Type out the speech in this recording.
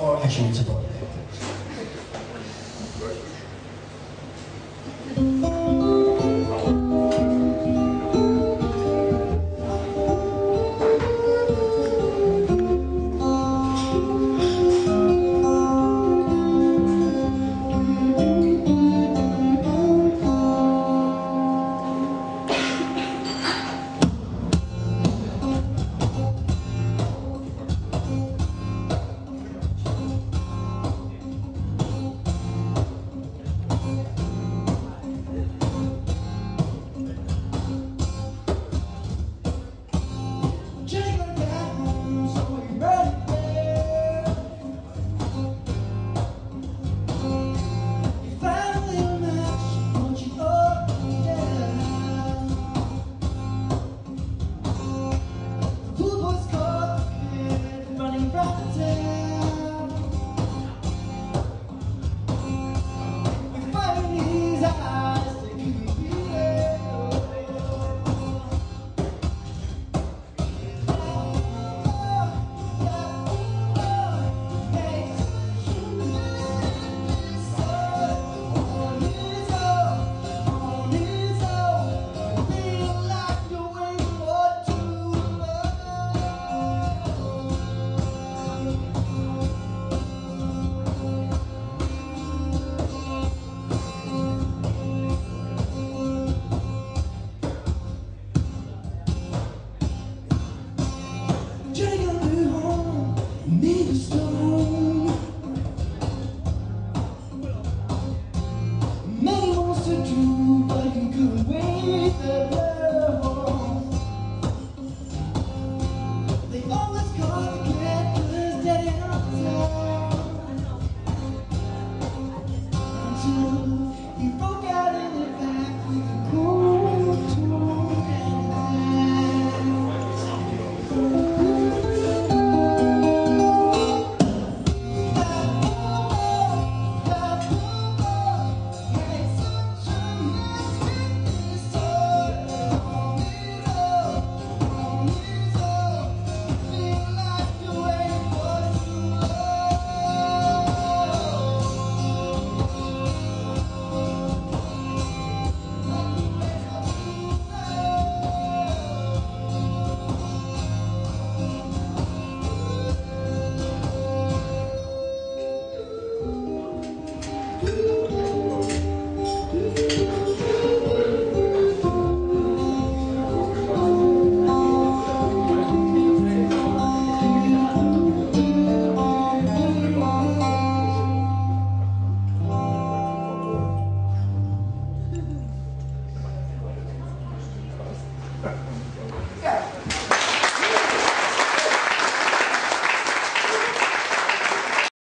Or actually, it's a